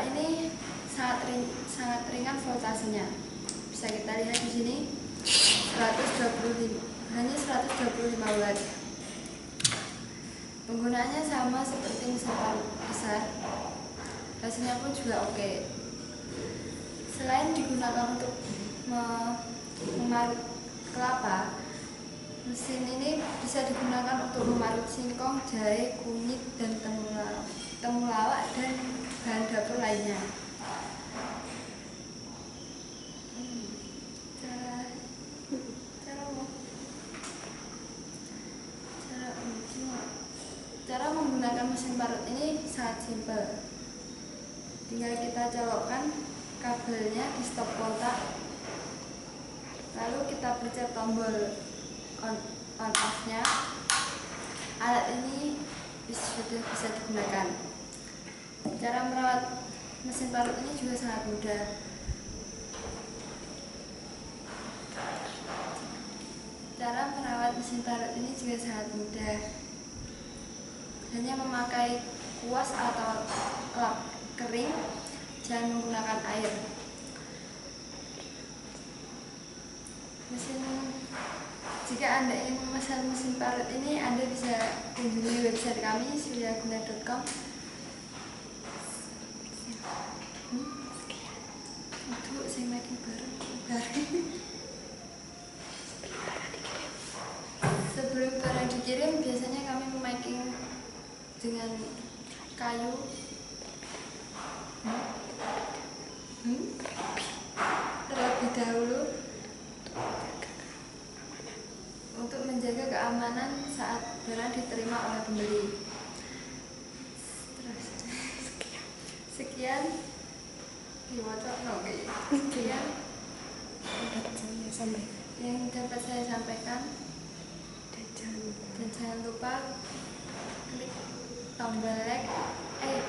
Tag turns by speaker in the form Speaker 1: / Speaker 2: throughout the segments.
Speaker 1: Ini sangat ring, sangat ringan voltasenya. Bisa kita lihat di sini 125 hanya 125 watt. Penggunaannya sama seperti mesin besar. Hasilnya pun juga oke. Selain digunakan untuk me- memarut kelapa, mesin ini bisa digunakan untuk memarut singkong, jahe, kunyit, dan temulawak, temulawak dan Hmm, Cara cara menggunakan mesin parut ini sangat simpel. Tinggal kita colokkan kabelnya di stop kontak lalu kita pencet tombol on, on off nya alat ini sudah bisa digunakan. Cara merawat mesin parut ini juga sangat mudah. Cara merawat mesin parut ini juga sangat mudah. Hanya memakai kuas atau lap kering jangan menggunakan air. Mesin jika anda ingin memesan mesin parut ini anda bisa kunjungi website kami suryaguna.com hmm? itu saya makin sebelum barang dikirim biasanya kami memaking dengan kayu. Hmm? Terlebih dahulu untuk menjaga keamanan saat barang diterima oleh pembeli. Terus sekian. Diwacok sekian
Speaker 2: saya sampai
Speaker 1: yang dapat saya sampaikan
Speaker 2: dan jangan
Speaker 1: dan jangan lupa klik tombol like eh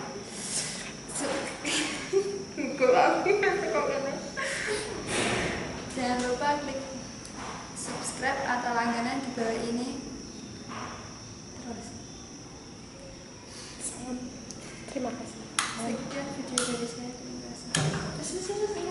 Speaker 1: jangan lupa klik subscribe atau langganan di bawah ini. Terus.
Speaker 2: Terima kasih.
Speaker 1: Sekian video dari saya terima kasih